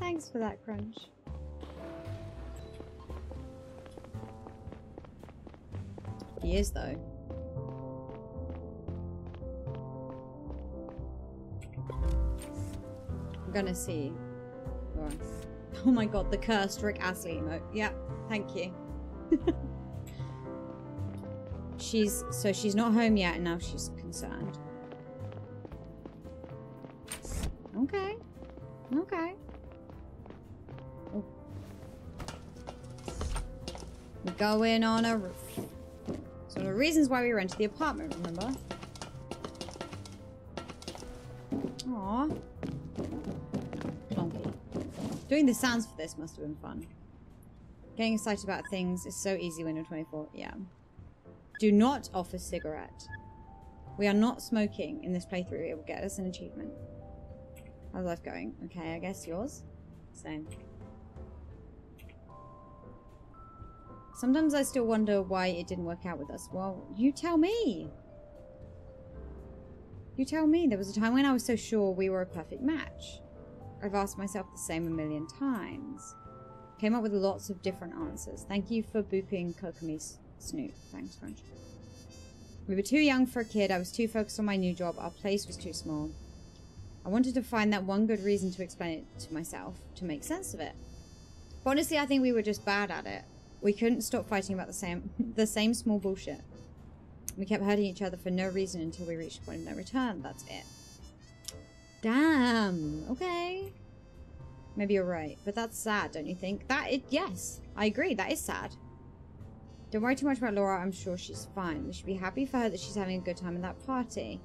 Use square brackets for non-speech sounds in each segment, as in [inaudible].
Thanks for that, Crunch. He is, though. I'm gonna see. Oh my god, the cursed Rick Astley emote. Yep, thank you. [laughs] she's so she's not home yet and now she's concerned. Okay. Okay. Going on a roof. So the reasons why we rented the apartment, remember? Aww. Plonky. Doing the sounds for this must have been fun. Getting excited about things is so easy when you're 24. Yeah. Do not offer cigarette. We are not smoking in this playthrough. It will get us an achievement. How's life going? Okay, I guess yours? Same. Sometimes I still wonder why it didn't work out with us. Well, you tell me. You tell me. There was a time when I was so sure we were a perfect match. I've asked myself the same a million times. Came up with lots of different answers. Thank you for booping Kokomi Snoop. Thanks, Crunch. We were too young for a kid. I was too focused on my new job. Our place was too small. I wanted to find that one good reason to explain it to myself, to make sense of it. But honestly, I think we were just bad at it. We couldn't stop fighting about the same, [laughs] the same small bullshit. We kept hurting each other for no reason until we reached a point of no return. That's it. Damn. Okay. Maybe you're right, but that's sad, don't you think? That it yes, I agree. That is sad. Don't worry too much about Laura. I'm sure she's fine. We should be happy for her that she's having a good time at that party.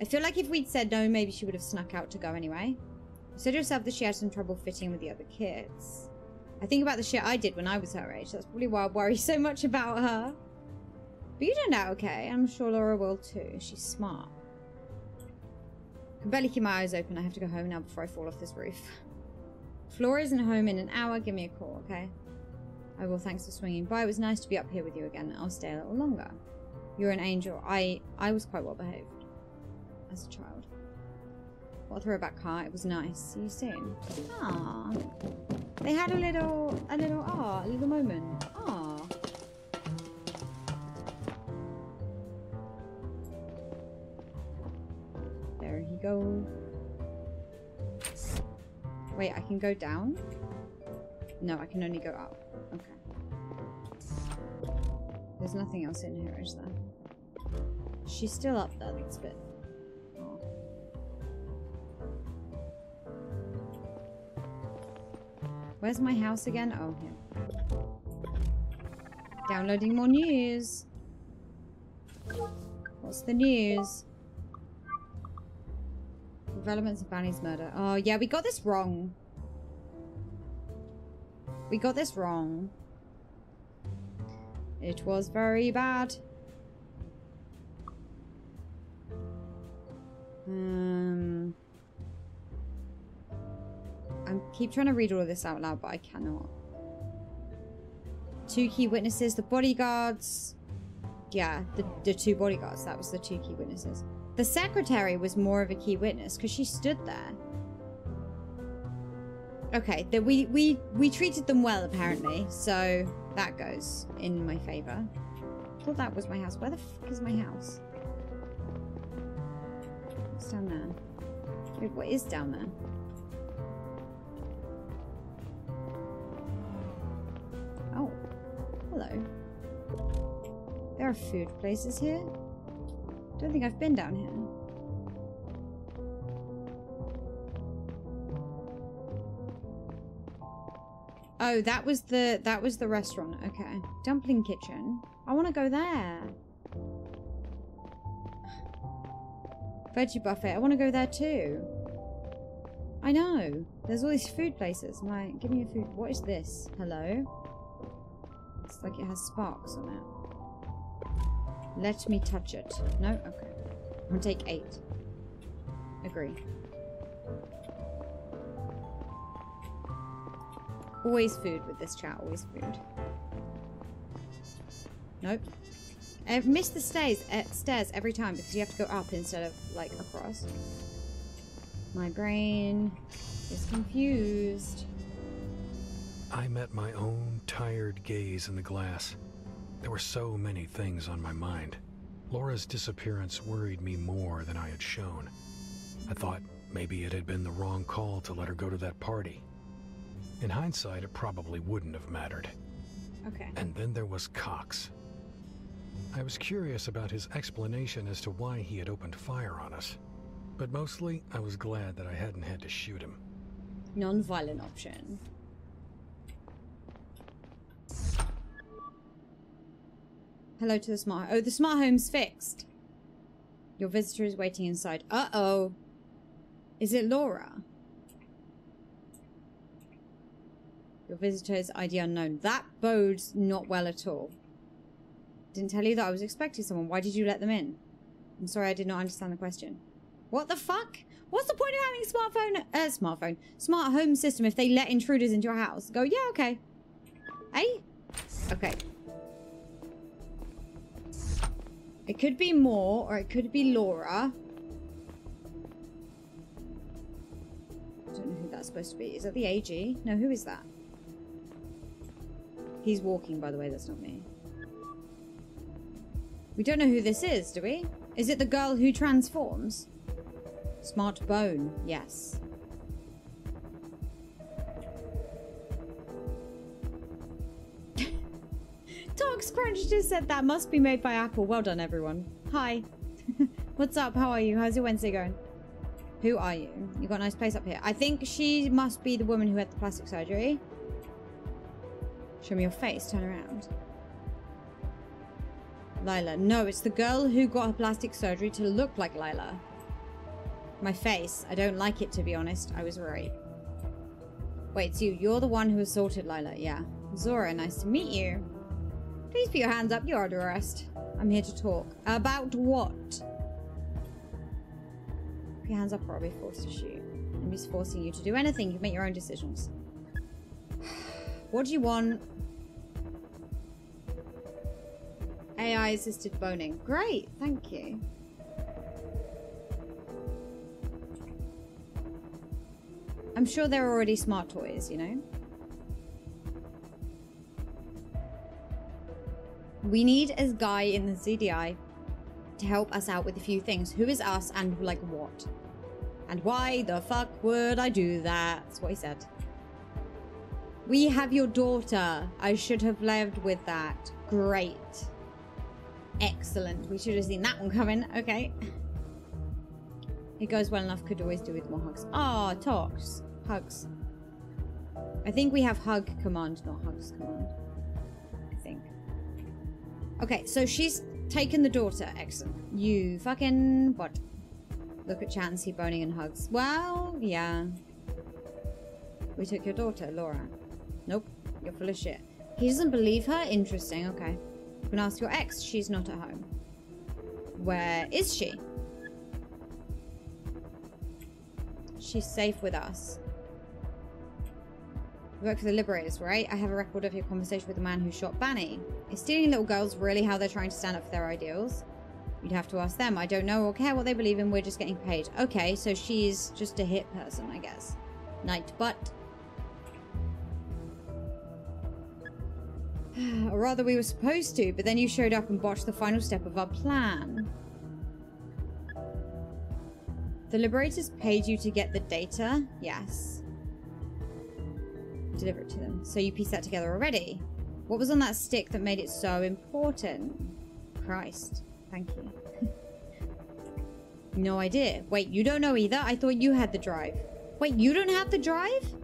I feel like if we'd said no, maybe she would have snuck out to go anyway. You said yourself that she had some trouble fitting with the other kids. I think about the shit I did when I was her age. That's probably why I worry [laughs] so much about her. But you turned out okay. I'm sure Laura will too. She's smart. I can barely keep my eyes open. I have to go home now before I fall off this roof. Flora isn't home in an hour. Give me a call, okay? I will. Thanks for swinging by. It was nice to be up here with you again. I'll stay a little longer. You're an angel. I I was quite well behaved as a child. A throwback car. It was nice. See you soon. Ah, they had a little a little ah a little moment. Ah. There he goes. Wait, I can go down? No, I can only go up. Okay. There's nothing else in here, is there? She's still up there, that's a bit... Where's my house again? Oh, here. Downloading more news. What's the news? Developments of Banny's murder. Oh, yeah, we got this wrong. We got this wrong. It was very bad. Um, I keep trying to read all of this out loud, but I cannot. Two key witnesses, the bodyguards. Yeah, the, the two bodyguards. That was the two key witnesses. The secretary was more of a key witness because she stood there. Okay, that we, we, we treated them well apparently, so that goes in my favor. I thought that was my house. Where the fuck is my house? What's down there? Wait, what is down there? Hello. There are food places here. Don't think I've been down here. Oh, that was the that was the restaurant. Okay. Dumpling kitchen. I want to go there. Veggie buffet. I want to go there too. I know. There's all these food places. My, give me a food. What is this? Hello? It's like it has sparks on it. Let me touch it. No? Okay. I'm gonna take eight. Agree. Always food with this chat. Always food. Nope. I've missed the stairs, uh, stairs every time because you have to go up instead of, like, across. My brain. is confused. I met my own tired gaze in the glass. There were so many things on my mind. Laura's disappearance worried me more than I had shown. I thought maybe it had been the wrong call to let her go to that party. In hindsight, it probably wouldn't have mattered. Okay. And then there was Cox. I was curious about his explanation as to why he had opened fire on us. But mostly, I was glad that I hadn't had to shoot him. Non-violent option. Hello to the smart. Oh, the smart home's fixed. Your visitor is waiting inside. Uh oh. Is it Laura? Your visitor is ID unknown. That bodes not well at all. Didn't tell you that I was expecting someone. Why did you let them in? I'm sorry, I did not understand the question. What the fuck? What's the point of having a smartphone, uh, smartphone, smart home system if they let intruders into your house? Go, yeah, okay. Hey? Okay. It could be more, or it could be Laura. I don't know who that's supposed to be. Is that the AG? No, who is that? He's walking, by the way, that's not me. We don't know who this is, do we? Is it the girl who transforms? Smart bone, yes. Tox Crunch just said that must be made by Apple. Well done, everyone. Hi. [laughs] What's up? How are you? How's your Wednesday going? Who are you? You got a nice place up here. I think she must be the woman who had the plastic surgery. Show me your face. Turn around. Lila. No, it's the girl who got her plastic surgery to look like Lila. My face. I don't like it, to be honest. I was right. Wait, it's you. You're the one who assaulted Lila. Yeah. Zora, nice to meet you. Please put your hands up. You're under arrest. I'm here to talk. About what? Put your hands up or I'll be forced to shoot. Just forcing you to do anything. You make your own decisions. [sighs] What do you want? AI assisted boning. Great, thank you. I'm sure they're already smart toys, you know? We need a guy in the CDI to help us out with a few things. Who is us and like what? And why the fuck would I do that? That's what he said. We have your daughter. I should have lived with that. Great. Excellent. We should have seen that one coming. Okay. It goes well enough. Could always do with more hugs. Ah, oh, talks. Hugs. I think we have hug command, not hugs command. Okay, so she's taken the daughter. Excellent. You fucking what? Look at see boning and hugs. Well, yeah. We took your daughter, Laura. Nope, you're full of shit. He doesn't believe her? Interesting, okay. You can ask your ex, she's not at home. Where is she? She's safe with us. You work for the Liberators, right? I have a record of your conversation with the man who shot Banny. Is stealing little girls really how they're trying to stand up for their ideals? You'd have to ask them. I don't know or care what they believe in. We're just getting paid. Okay, so she's just a hit person, I guess. Night, but [sighs] or rather, we were supposed to, but then you showed up and botched the final step of our plan. The Liberators paid you to get the data? Yes. Deliver it to them. So you pieced that together already. What was on that stick that made it so important? Christ. Thank you. [laughs] no idea. Wait, you don't know either? I thought you had the drive. Wait, you don't have the drive?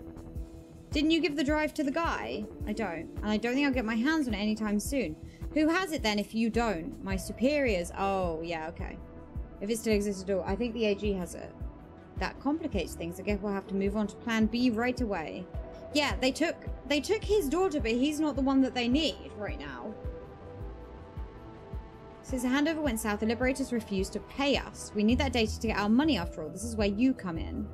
Didn't you give the drive to the guy? I don't. And I don't think I'll get my hands on it anytime soon. Who has it then if you don't? My superiors. Oh, yeah, okay. If it still exists at all. I think the AG has it. That complicates things. I guess we'll have to move on to plan B right away. Yeah, they took they took his daughter, but he's not the one that they need right now. Since the handover went south, the Liberators refused to pay us. We need that data to get our money after all. This is where you come in.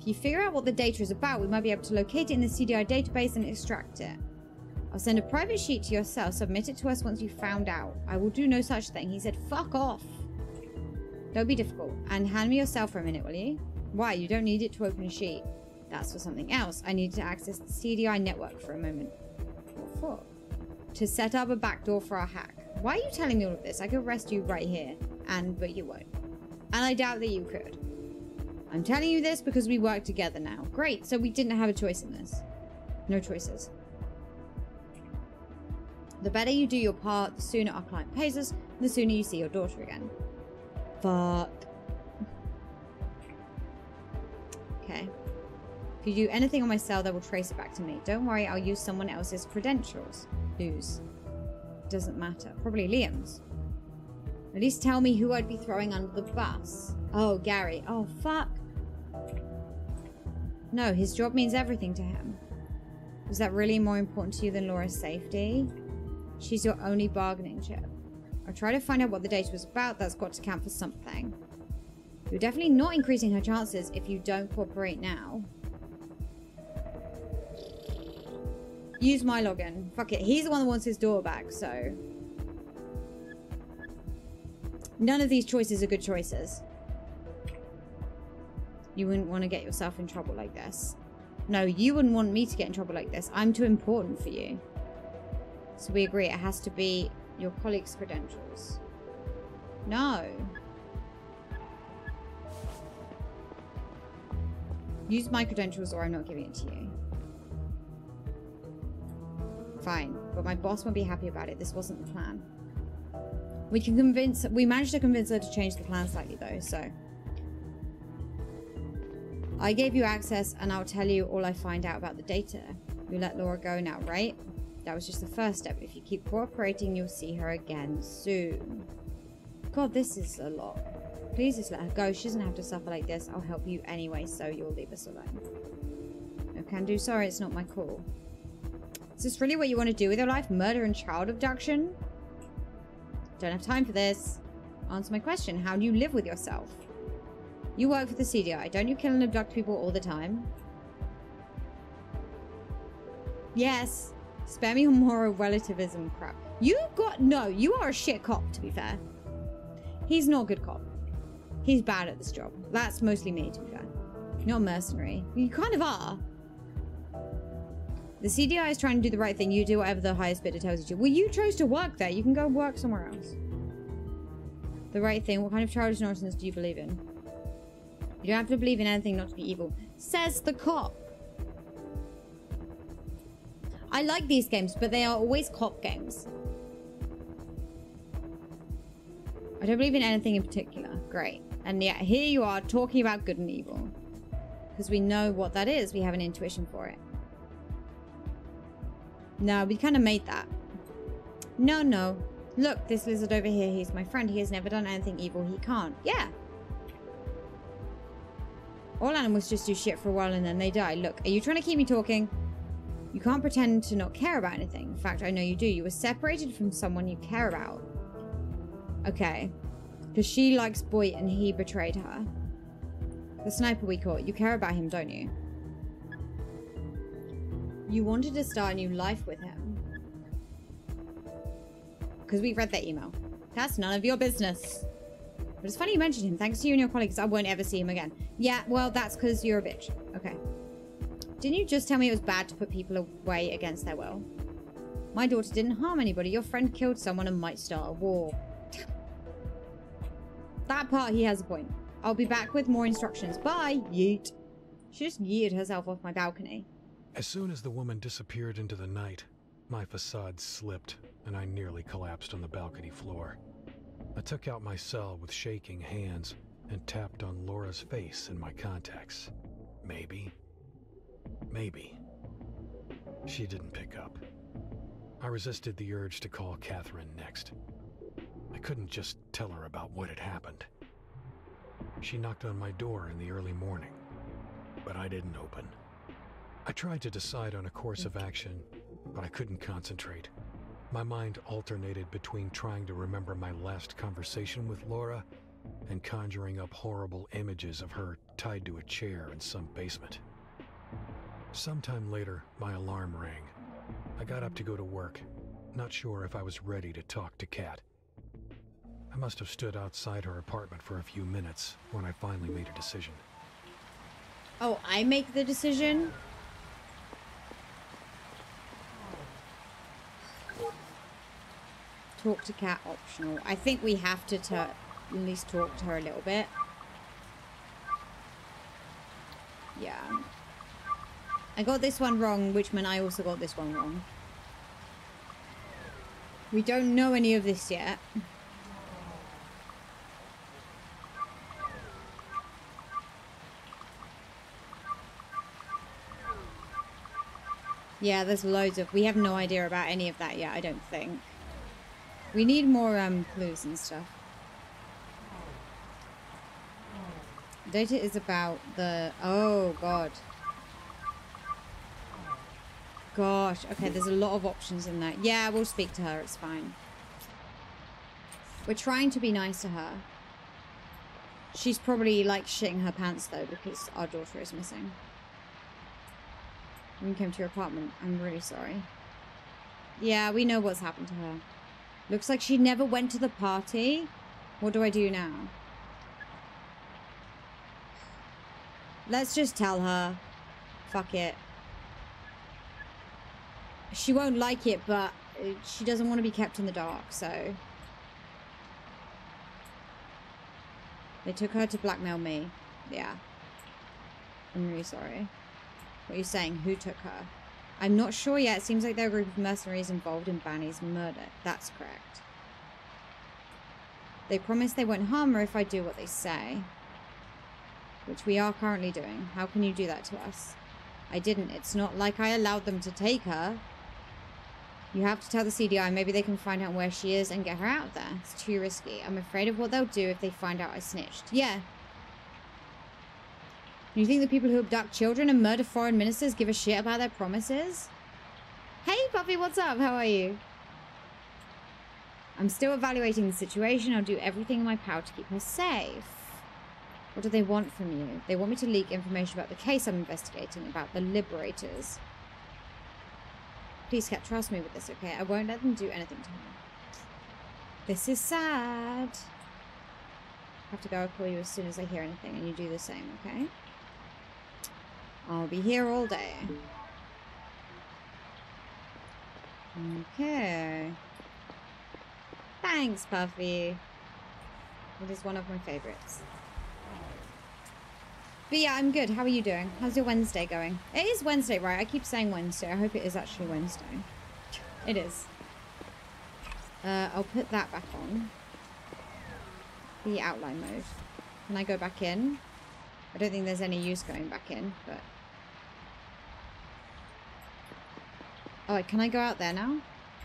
If you figure out what the data is about, we might be able to locate it in the CDI database and extract it. I'll send a private sheet to yourself. Submit it to us once you've found out. I will do no such thing. He said, fuck off. Don't be difficult. And hand me your cell for a minute, will you? Why? You don't need it to open a sheet. That's for something else. I need to access the CDI network for a moment. What for? To set up a backdoor for our hack. Why are you telling me all of this? I could arrest you right here, and but you won't. And I doubt that you could. I'm telling you this because we work together now. Great, so we didn't have a choice in this. No choices. The better you do your part, the sooner our client pays us, the sooner you see your daughter again. Fuck. If you do anything on my cell, they will trace it back to me. Don't worry, I'll use someone else's credentials. Whose? Doesn't matter. Probably Liam's. At least tell me who I'd be throwing under the bus. Oh, Gary. Oh, fuck. No, his job means everything to him. Is that really more important to you than Laura's safety? She's your only bargaining chip. I'll try to find out what the data was about. That's got to count for something. You're definitely not increasing her chances if you don't cooperate now. Use my login. Fuck it. He's the one that wants his door back, so... None of these choices are good choices. You wouldn't want to get yourself in trouble like this. No, you wouldn't want me to get in trouble like this. I'm too important for you. So we agree it has to be your colleague's credentials. No. Use my credentials or I'm not giving it to you. Fine, but my boss won't be happy about it. This wasn't the plan. We can convince, we managed to convince her to change the plan slightly though, so. I gave you access and I'll tell you all I find out about the data. You let Laura go now, right? That was just the first step. If you keep cooperating, you'll see her again soon. God, this is a lot. Please just let her go. She doesn't have to suffer like this. I'll help you anyway, so you'll leave us alone. No can do. Sorry, it's not my call. Is this really what you want to do with your life? Murder and child abduction? Don't have time for this. Answer my question. How do you live with yourself? You work for the CDI. Don't you kill and abduct people all the time? Yes. Spare me moral relativism crap. You got... No, you are a shit cop, to be fair. He's not a good cop. He's bad at this job. That's mostly me, to be fair. You're not mercenary. You kind of are. The CDI is trying to do the right thing. You do whatever the highest bidder tells you to. Well, you chose to work there. You can go work somewhere else. The right thing. What kind of childish nonsense do you believe in? You don't have to believe in anything not to be evil. Says the cop. I like these games, but they are always cop games. I don't believe in anything in particular. Great. And yet here you are talking about good and evil. Because we know what that is. We have an intuition for it. No, we kind of made that. No, no. Look, this lizard over here, he's my friend. He has never done anything evil. He can't. Yeah. All animals just do shit for a while and then they die. Look, are you trying to keep me talking? You can't pretend to not care about anything. In fact, I know you do. You were separated from someone you care about. Okay. Because she likes Boyd and he betrayed her. The sniper we caught. You care about him, don't you? You wanted to start a new life with him. Because we read that email. That's none of your business. But it's funny you mentioned him. Thanks to you and your colleagues, I won't ever see him again. Yeah, well, that's because you're a bitch. Okay. Didn't you just tell me it was bad to put people away against their will? My daughter didn't harm anybody. Your friend killed someone and might start a war. that part, he has a point. I'll be back with more instructions. Bye. Yeet. She just yeeted herself off my balcony. As soon as the woman disappeared into the night, my facade slipped and I nearly collapsed on the balcony floor. I took out my cell with shaking hands and tapped on Laura's face in my contacts. Maybe. Maybe. She didn't pick up. I resisted the urge to call Catherine next. I couldn't just tell her about what had happened. She knocked on my door in the early morning, but I didn't open. I tried to decide on a course of action, but I couldn't concentrate. My mind alternated between trying to remember my last conversation with Laura and conjuring up horrible images of her tied to a chair in some basement. Sometime later, my alarm rang. I got up to go to work, not sure if I was ready to talk to Kat. I must have stood outside her apartment for a few minutes when I finally made a decision. Oh, I make the decision? Talk to cat optional. I think we have to at least talk to her a little bit. Yeah. I got this one wrong, which meant I also got this one wrong. We don't know any of this yet. Yeah, there's loads of... We have no idea about any of that yet, I don't think. We need more um, clues and stuff. Data is about the... Oh, God. Gosh. Okay, there's a lot of options in that. Yeah, we'll speak to her. It's fine. We're trying to be nice to her. She's probably, like, shitting her pants, though, because our daughter is missing. When you came to your apartment, I'm really sorry. Yeah, we know what's happened to her. Looks like she never went to the party. What do I do now? Let's just tell her. Fuck it. She won't like it, but she doesn't want to be kept in the dark, so... They took her to blackmail me. Yeah. I'm really sorry. What are you saying? Who took her? I'm not sure yet. It seems like there are a group of mercenaries involved in Banny's murder. That's correct. They promise they won't harm her if I do what they say. Which we are currently doing. How can you do that to us? I didn't. It's not like I allowed them to take her. You have to tell the CDI. Maybe they can find out where she is and get her out there. It's too risky. I'm afraid of what they'll do if they find out I snitched. Yeah, you think the people who abduct children and murder foreign ministers give a shit about their promises? Hey, puppy, what's up? How are you? I'm still evaluating the situation. I'll do everything in my power to keep her safe. What do they want from you? They want me to leak information about the case I'm investigating, about the Liberators. Please, Kat, trust me with this, okay? I won't let them do anything to her. This is sad. I have to go. I'll call you as soon as I hear anything, and you do the same, okay? I'll be here all day. Okay. Thanks, Puffy. It is one of my favorites. But yeah, I'm good. How are you doing? How's your Wednesday going? It is Wednesday, right? I keep saying Wednesday. I hope it is actually Wednesday. It is. Uh, I'll put that back on. The outline mode. Can I go back in? I don't think there's any use going back in, but... Oh, can I go out there now?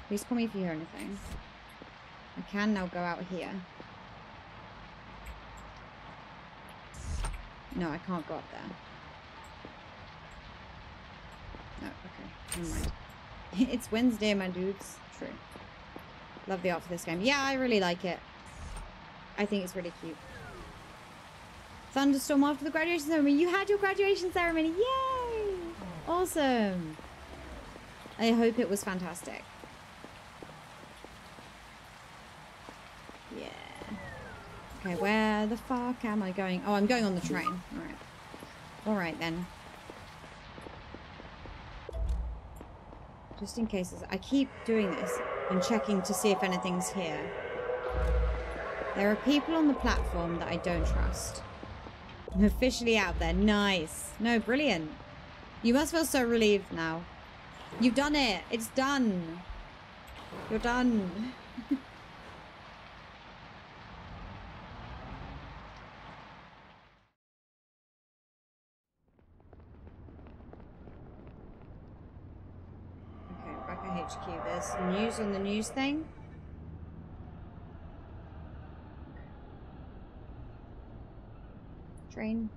Please call me if you hear anything. I can now go out here. No, I can't go up there. No, okay. Never mind. [laughs] it's Wednesday, my dudes. True. Love the art for this game. Yeah, I really like it. I think it's really cute. Thunderstorm after the graduation ceremony. You had your graduation ceremony. Yay! Awesome. I hope it was fantastic. Yeah. Okay, where the fuck am I going? Oh, I'm going on the train. Alright. Alright then. Just in case. I keep doing this and checking to see if anything's here. There are people on the platform that I don't trust. I'm officially out there. Nice. No, brilliant. You must feel so relieved now. You've done it. It's done. You're done. okay, back at HQ. There's news on the news thing. train.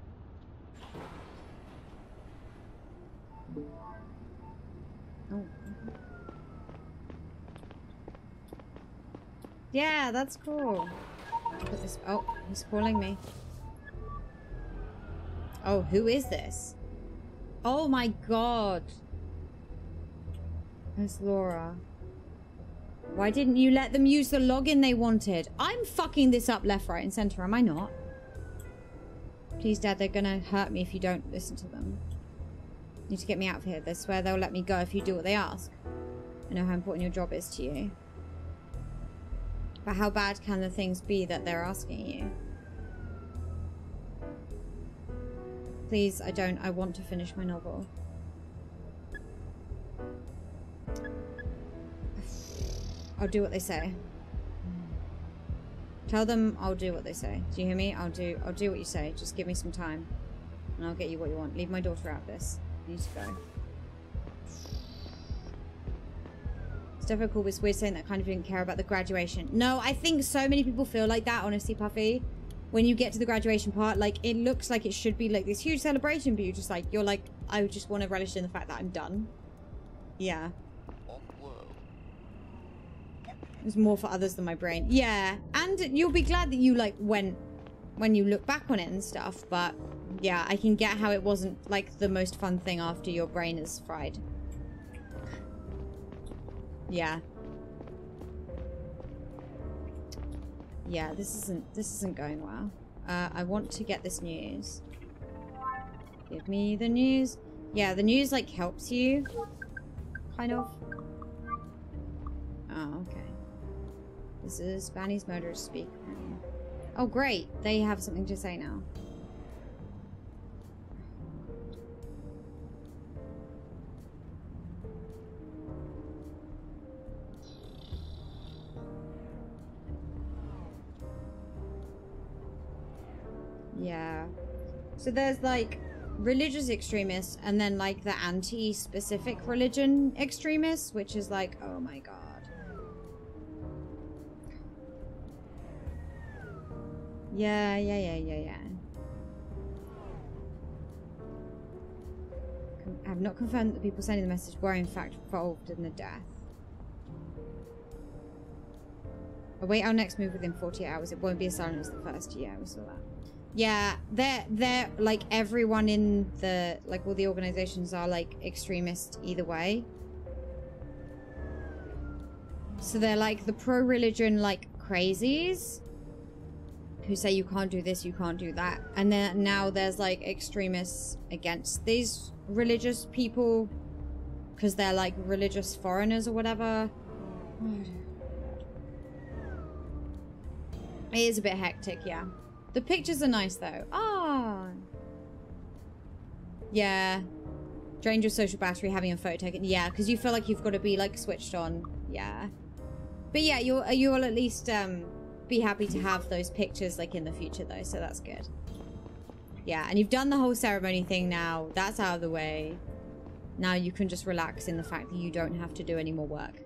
Yeah, that's cool. This, oh, he's calling me. Oh, who is this? Oh my god. It's Laura. Why didn't you let them use the login they wanted? I'm fucking this up left, right, and center, am I not? Please, Dad, they're gonna hurt me if you don't listen to them. You need to get me out of here. They swear they'll let me go if you do what they ask. I know how important your job is to you. But how bad can the things be that they're asking you? Please, I don't. I want to finish my novel. I'll do what they say. Tell them I'll do what they say. Do you hear me? I'll do I'll do what you say. Just give me some time. And I'll get you what you want. Leave my daughter out of this. I need to go. Cool was weird saying that kind of didn't care about the graduation. No, I think so many people feel like that, honestly, Puffy. When you get to the graduation part, like, it looks like it should be, like, this huge celebration, but you're just like, you're like, I just want to relish in the fact that I'm done. Yeah. It's more for others than my brain. Yeah, and you'll be glad that you, like, went when you look back on it and stuff, but yeah, I can get how it wasn't, like, the most fun thing after your brain is fried. Yeah. Yeah, this isn't this isn't going well. Uh, I want to get this news. Give me the news. Yeah, the news like helps you, kind of. Oh, okay. This is Banny's murderers speak. Oh, great! They have something to say now. So there's like religious extremists and then like the anti-specific religion extremists, which is like, oh my god. Yeah, yeah, yeah, yeah, yeah. I have not confirmed that the people sending the message were in fact involved in the death. Await our next move within 48 hours. It won't be as silent as the first. Yeah, we saw that. Yeah, they're they're like everyone in the like all the organizations are like extremist either way. So they're like the pro-religion like crazies who say you can't do this, you can't do that. And then now there's like extremists against these religious people because they're like religious foreigners or whatever. Hmm. It is a bit hectic, yeah. The pictures are nice though. Ah. Yeah. Drained your social battery having a photo taken. Yeah, because you feel like you've got to be like switched on. Yeah. But yeah, you'll you'll at least um be happy to have those pictures like in the future though, so that's good. Yeah, and you've done the whole ceremony thing now. That's out of the way. Now you can just relax in the fact that you don't have to do any more work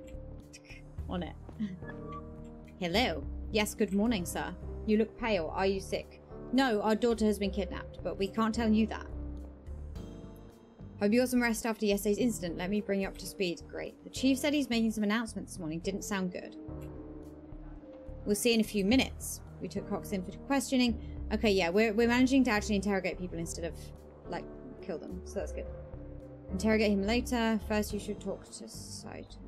[laughs] on it. [laughs] Hello. Yes, good morning, sir. You look pale. Are you sick? No, our daughter has been kidnapped, but we can't tell you that. Hope you got some rest after yesterday's incident. Let me bring you up to speed. Great. The chief said he's making some announcements this morning. Didn't sound good. We'll see in a few minutes. We took Cox in for questioning. Okay, yeah, we're, we're managing to actually interrogate people instead of, like, kill them. So that's good. Interrogate him later. First, you should talk to Saito.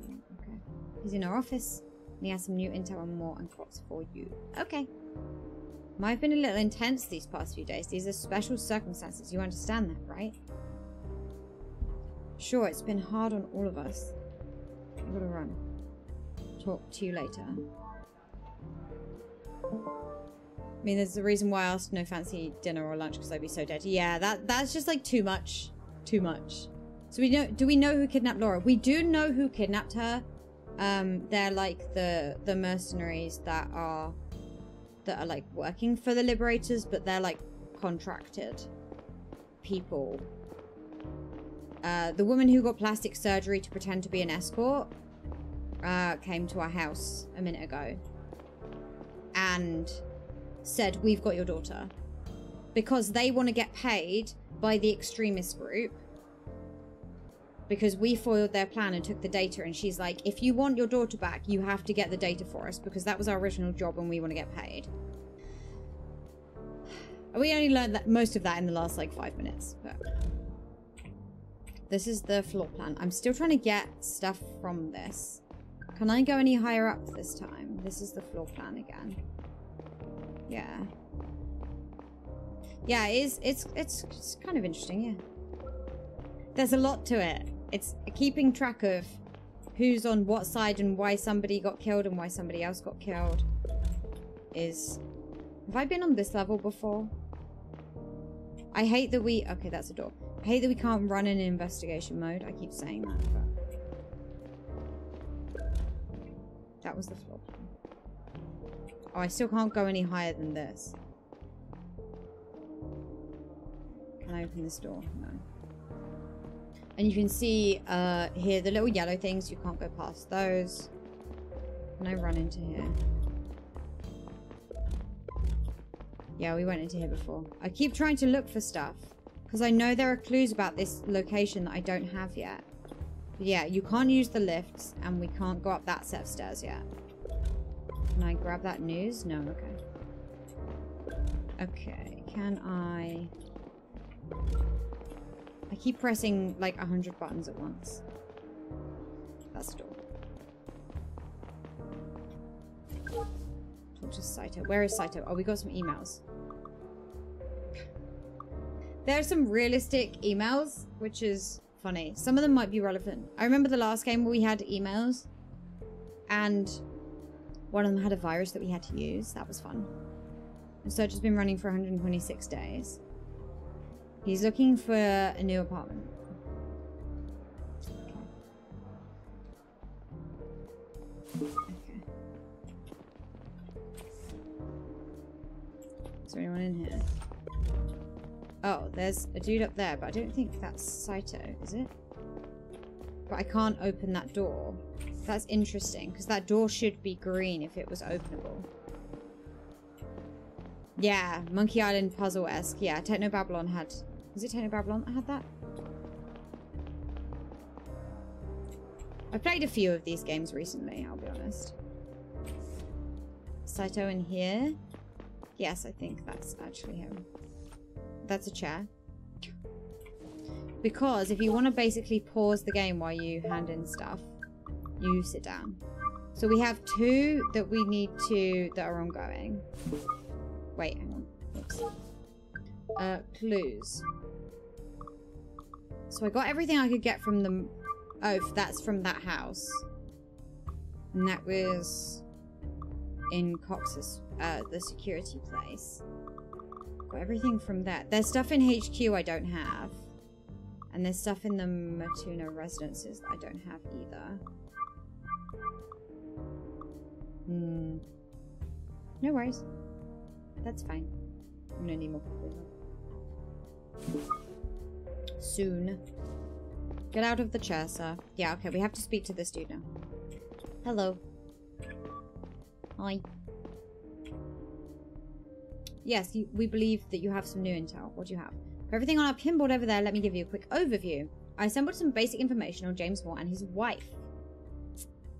Okay. He's in our office. And he has some new intel on Moore and Cox for you. Okay. Might have been a little intense these past few days. These are special circumstances. You understand that, right? Sure, it's been hard on all of us. Got to run. Talk to you later. I mean, there's a reason why I asked no fancy dinner or lunch because I'd be so dead. Yeah, that that's just like too much. Too much. So we know. Do we know who kidnapped Laura? We do know who kidnapped her. Um, they're like the the mercenaries that are that are like working for the liberators, but they're like contracted people. Uh, the woman who got plastic surgery to pretend to be an escort uh, came to our house a minute ago and said, We've got your daughter. Because they want to get paid by the extremist group. Because we foiled their plan and took the data, and she's like, If you want your daughter back, you have to get the data for us because that was our original job and we want to get paid. [sighs] We only learned that most of that in the last like five minutes. But this is the floor plan. I'm still trying to get stuff from this. Can I go any higher up this time? This is the floor plan again. Yeah. Yeah, it is, it's, it's, it's kind of interesting, yeah. There's a lot to it. It's keeping track of who's on what side and why somebody got killed and why somebody else got killed is... Have I been on this level before? I hate that we... Okay, that's a door. I hate that we can't run in investigation mode. I keep saying that, but... That was the floor. Oh, I still can't go any higher than this. Can I open this door? No. And you can see uh, here the little yellow things. You can't go past those. Can I run into here? Yeah, we went into here before. I keep trying to look for stuff. Because I know there are clues about this location that I don't have yet. But yeah, you can't use the lifts. And we can't go up that set of stairs yet. Can I grab that news? No, okay. Okay, can I... I keep pressing like a hundred buttons at once. That's the door. Talk to Saito. Where is Saito? Oh, we got some emails. There are some realistic emails, which is funny. Some of them might be relevant. I remember the last game where we had emails and one of them had a virus that we had to use. That was fun. The search has been running for 126 days. He's looking for a new apartment. Is there anyone in here? Oh, there's a dude up there, but I don't think that's Saito, is it? But I can't open that door. That's interesting, because that door should be green if it was openable. Yeah, Monkey Island puzzle-esque. Yeah, Technobabylon had was it Tony Babylon that had that? I've played a few of these games recently, I'll be honest. Saito in here? Yes, I think that's actually him. That's a chair. Because if you want to basically pause the game while you hand in stuff, you sit down. So we have two that we need to, that are ongoing. Wait, hang on. Oops. Uh, clues. So I got everything I could get from the... Oh, that's from that house. And that was in Cox's, uh, the security place. Got everything from that. There's stuff in HQ I don't have. And there's stuff in the Matuna residences that I don't have either. Hmm. No worries. That's fine. I'm gonna need more coffee soon. Get out of the chair, sir. Yeah, okay, we have to speak to this dude now. Hello. Hi. Yes, we believe that you have some new intel. What do you have? For everything on our pinboard over there, let me give you a quick overview. I assembled some basic information on James Moore and his wife.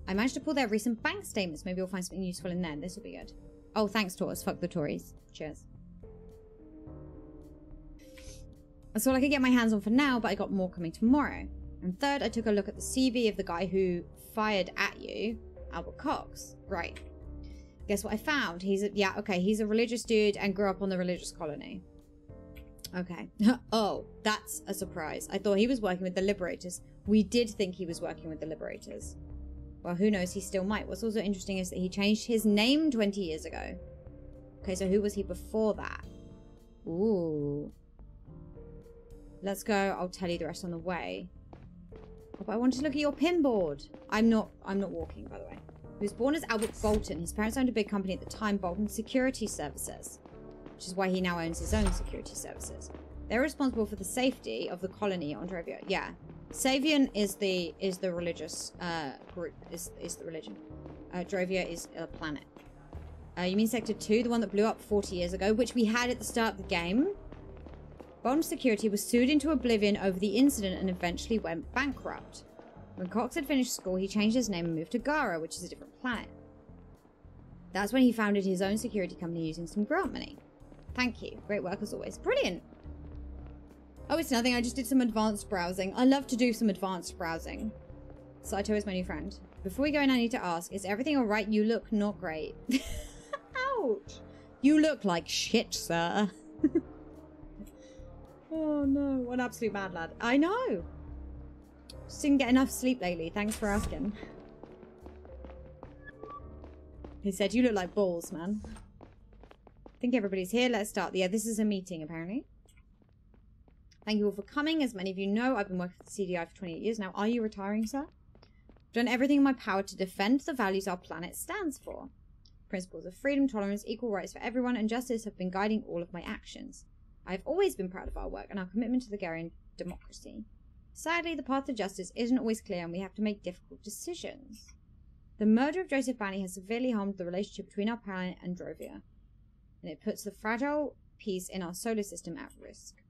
I managed to pull their recent bank statements. Maybe we'll find something useful in there. This will be good. Oh, thanks, Taurus. Fuck the Tories. Cheers. That's all I could get my hands on for now, but I got more coming tomorrow. And third, I took a look at the CV of the guy who fired at you, Albert Cox. Right. Guess what I found? He's a, yeah, okay, he's a religious dude and grew up on the religious colony. Okay. [laughs] oh, that's a surprise. I thought he was working with the Liberators. We did think he was working with the Liberators. Well, who knows, he still might. What's also interesting is that he changed his name 20 years ago. Okay, so who was he before that? Ooh. Let's go. I'll tell you the rest on the way. Oh, but I wanted to look at your pinboard. I'm not, I'm not walking, by the way. He was born as Albert Bolton. His parents owned a big company at the time, Bolton Security Services, which is why he now owns his own security services. They're responsible for the safety of the colony on Drovia. Yeah. Savian is the is the religious uh, group, is, is the religion. Uh, Drovia is a planet. Uh, you mean Sector 2, the one that blew up 40 years ago, which we had at the start of the game? Bolton Security was sued into oblivion over the incident and eventually went bankrupt. When Cox had finished school, he changed his name and moved to Gara, which is a different planet. That's when he founded his own security company using some grant money. Thank you. Great work as always. Brilliant. Oh, it's nothing. I just did some advanced browsing. I love to do some advanced browsing. Saito is my new friend. Before we go in, I need to ask, is everything alright? You look not great. [laughs] Ouch. You look like shit, sir. Oh no, an absolute mad lad. I know. Just didn't get enough sleep lately. Thanks for asking. He said, you look like balls, man. I think everybody's here. Let's start. Yeah, this is a meeting, apparently. Thank you all for coming. As many of you know, I've been working for CDI for 28 years now. Are you retiring, sir? I've done everything in my power to defend the values our planet stands for. Principles of freedom, tolerance, equal rights for everyone, and justice have been guiding all of my actions. I've always been proud of our work and our commitment to the Garian democracy. Sadly, the path to justice isn't always clear and we have to make difficult decisions. The murder of Joseph Banny has severely harmed the relationship between our planet and Drovia, and it puts the fragile peace in our solar system at risk.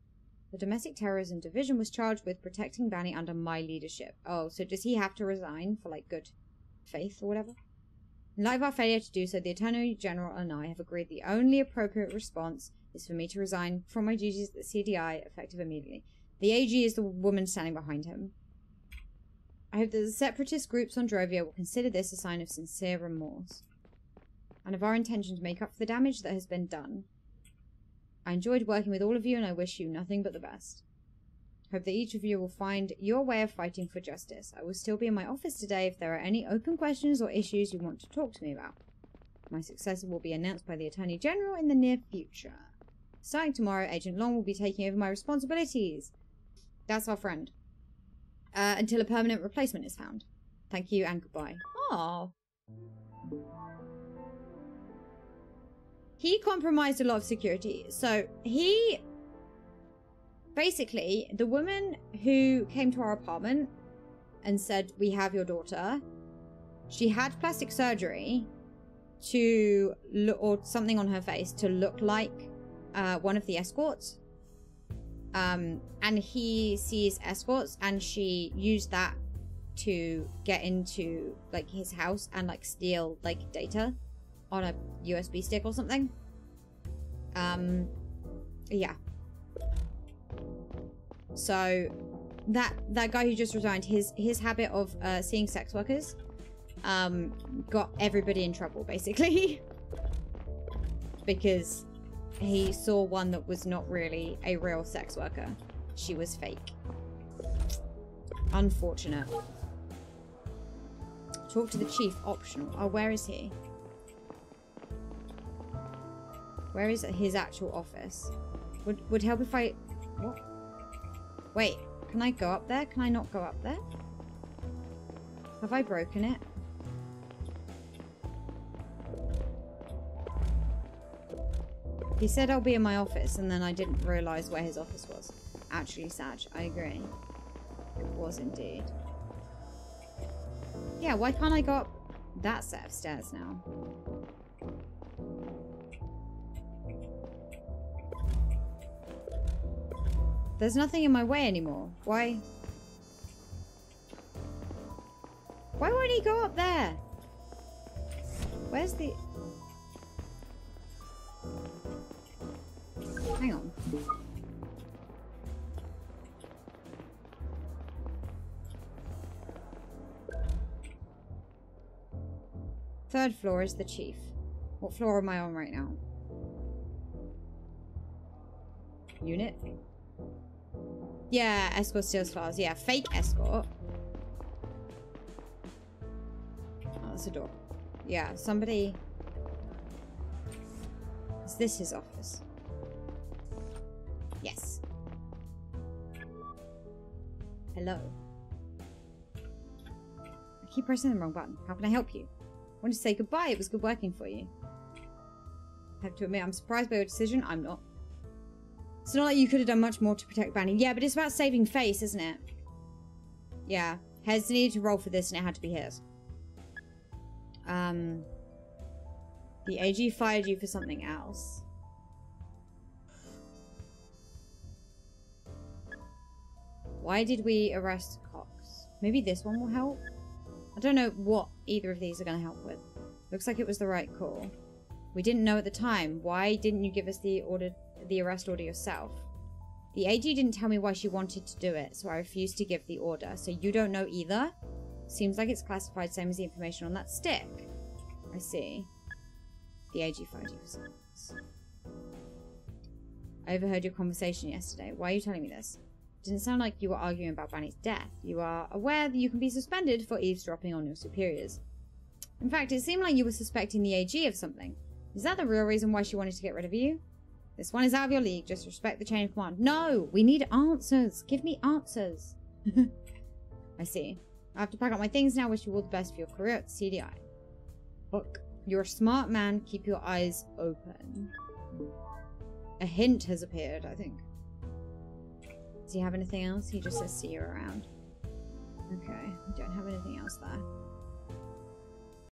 The Domestic Terrorism Division was charged with protecting Banny under my leadership. Oh, so does he have to resign for, like, good faith or whatever? In light of our failure to do so, the Attorney General and I have agreed the only appropriate response is for me to resign from my duties at the CDI effective immediately. The AG is the woman standing behind him. I hope that the separatist groups on Drovia will consider this a sign of sincere remorse and of our intention to make up for the damage that has been done. I enjoyed working with all of you and I wish you nothing but the best. I hope that each of you will find your way of fighting for justice. I will still be in my office today if there are any open questions or issues you want to talk to me about. My successor will be announced by the Attorney General in the near future. Starting tomorrow, Agent Long will be taking over my responsibilities. That's our friend. Uh, until a permanent replacement is found. Thank you and goodbye. Oh. He compromised a lot of security. So he basically, the woman who came to our apartment and said, We have your daughter, she had plastic surgery to look, or something on her face to look like uh, one of the escorts. Um, and he sees escorts, and she used that to get into like his house and like steal like data on a USB stick or something. Um, yeah. So that that guy who just resigned, his his habit of uh, seeing sex workers, um, got everybody in trouble basically, [laughs] because he saw one that was not really a real sex worker. She was fake. Unfortunate. Talk to the chief, optional. Oh, where is he? Where is his actual office? Would would help if I... What? Wait, can I go up there? Can I not go up there? Have I broken it? He said I'll be in my office and then I didn't realise where his office was. Actually, Sag, I agree. It was indeed. Yeah, why can't I go up that set of stairs now? There's nothing in my way anymore. Why? Why won't he go up there? Where's the... Hang on. Third floor is the chief. What floor am I on right now? Unit? Yeah, escort steals flowers. Yeah, fake escort. Oh, that's a door. Yeah, somebody... Is this his office? Hello. I keep pressing the wrong button. How can I help you? I want to say goodbye. It was good working for you. I have to admit, I'm surprised by your decision. I'm not. It's not like you could have done much more to protect Banny. Yeah, but it's about saving face, isn't it? Yeah. Hez needed to roll for this and it had to be his. Um, the AG fired you for something else. Why did we arrest Cox? Maybe this one will help? I don't know what either of these are going to help with. Looks like it was the right call. We didn't know at the time. Why didn't you give us the order the arrest order yourself. The AG didn't tell me why she wanted to do it, so I refused to give the order. So you don't know either? Seems like it's classified same as the information on that stick. I see. The AG fired you for silence. I overheard your conversation yesterday. Why are you telling me this? Didn't sound like you were arguing about Banny's death. You are aware that you can be suspended for eavesdropping on your superiors. In fact, it seemed like you were suspecting the AG of something. Is that the real reason why she wanted to get rid of you? This one is out of your league. Just respect the chain of command. No! We need answers. Give me answers. [laughs] I see. I have to pack up my things now. Wish you all the best for your career at CDI. Look, you're a smart man. Keep your eyes open. A hint has appeared, I think. Does he have anything else? He just says see you around. Okay, don't have anything else there.